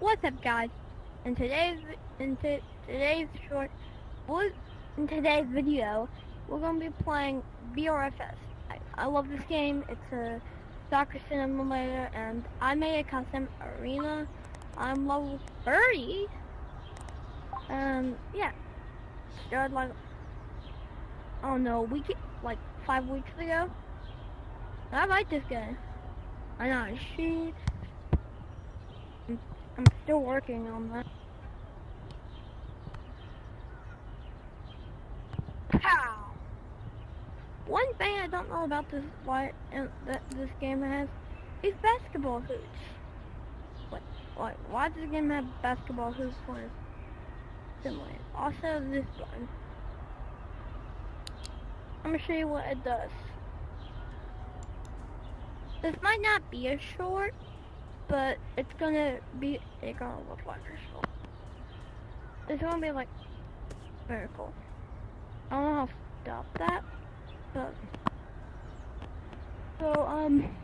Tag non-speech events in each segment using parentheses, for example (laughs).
What's up, guys? In today's in today's short, in today's video, we're gonna be playing VRFS. I, I love this game. It's a soccer simulator, and I made a custom arena. I'm level 30. Um, yeah. Started like, oh no, week like five weeks ago. I like this game. I know, she. I'm, still working on that. Pow! One thing I don't know about this why uh, that this game has is basketball hoops. What? What? Why does the game have basketball hoops for? Similar. Also, this button. I'm gonna show you what it does. This might not be a short, but it's gonna be, it's gonna look short. It's gonna be like, very cool. I don't know how to stop that, but, so, um,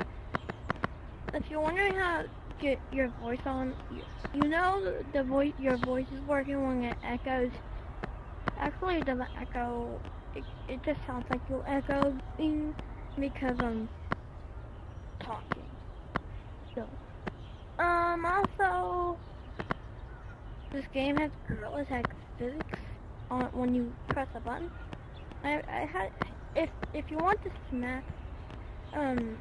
if you're wondering how to get your voice on, you, you know the voice, your voice is working when it echoes. Actually, it doesn't echo, it, it just sounds like you're echoing because, I'm talking. So, um, also, this game has Gorilla Tag physics on when you press a button. I, I had, if if you want to smack, um,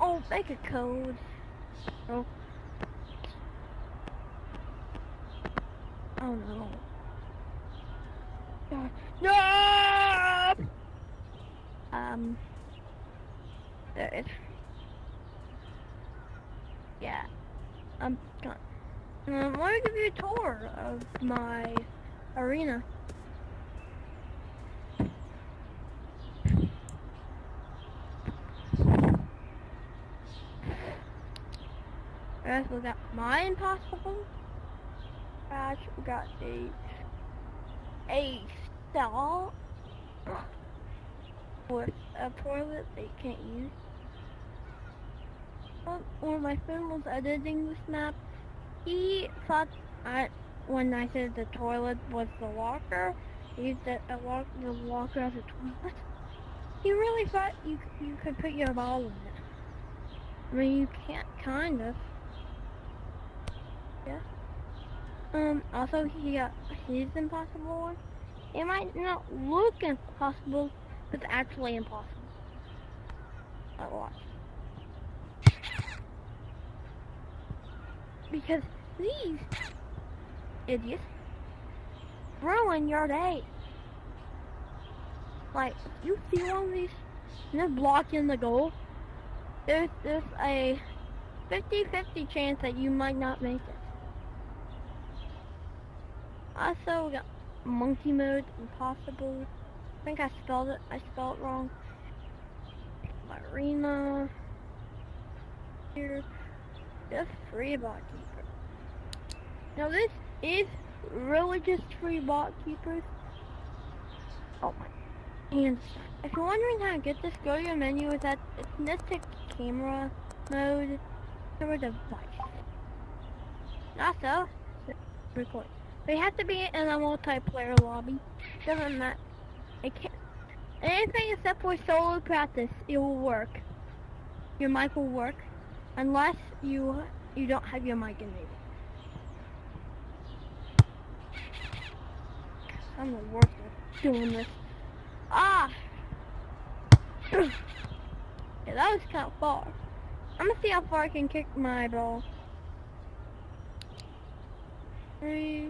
oh, make a code. Oh, oh no. God. No! Um. There it is. Yeah. I'm um, let me give you a tour of my arena. First, we got my impossible patch. We got a a stall with a toilet they can't use. When my friend was editing this map, he thought I, when I said the toilet was the locker, he said a lock, the locker as a toilet. He really thought you you could put your ball in it. I mean, you can't, kind of. Yeah. Um. Also, he got his impossible one. It might not look impossible, but it's actually impossible. I watch. Because these idiots ruin your day. Like, you see one of these, and they're blocking the goal. There's, there's a 50-50 chance that you might not make it. Also, we got monkey mode, impossible. I think I spelled it. I spelled it wrong. Marina. Here. Just free bot keeper. Now this is really just free bot keepers. Oh my hands. If you're wondering how to get this, go to your menu with that Mystic camera mode. Camera device. Also, record. They have to be in a multiplayer lobby. Doesn't matter. It can't. Anything except for solo practice, it will work. Your mic will work, unless you you don't have your mic in enabled. I'm the worst at doing this. Ah! (coughs) yeah, that was kind of far. I'm gonna see how far I can kick my ball. Three.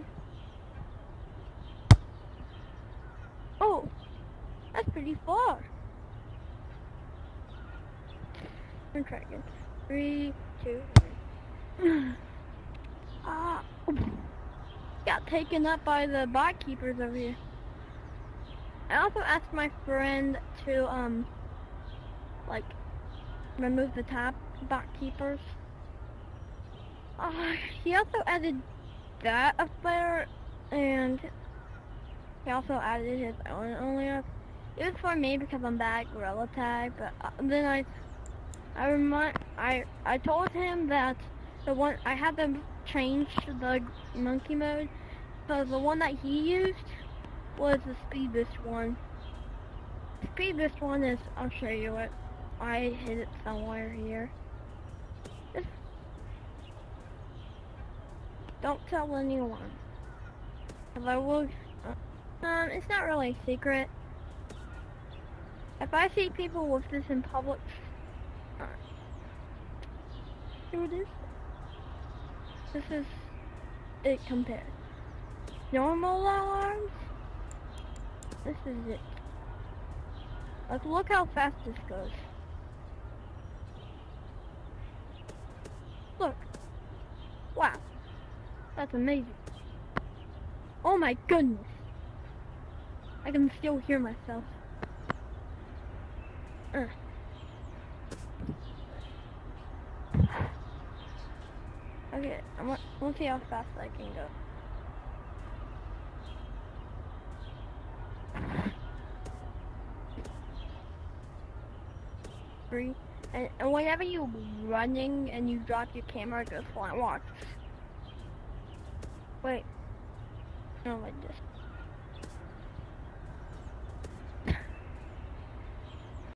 Oh, that's pretty far. I'm trying again. Three, two, one. (laughs) Ah, got taken up by the bot keepers over here. I also asked my friend to, um, like, remove the tab bot keepers. Uh, he also added that up there, and he also added his own only up. It was for me because I'm bad Gorilla Tag, but uh, then I I remind I I told him that the one I had them change the monkey mode, so the one that he used was the speed boost one. Speed boost one is I'll show you it. I hid it somewhere here. Don't tell anyone. I will. Uh, um, it's not really a secret. If I see people with this in public, uh, here it is. This is it compared. Normal alarms. This is it. Like, look how fast this goes. Look. Wow. That's amazing. Oh my goodness. I can still hear myself. Uh. Okay, I want, I want to see how fast I can go. Three. And, and whenever you're running and you drop your camera, it goes flying. Watch. Wait. No, like this.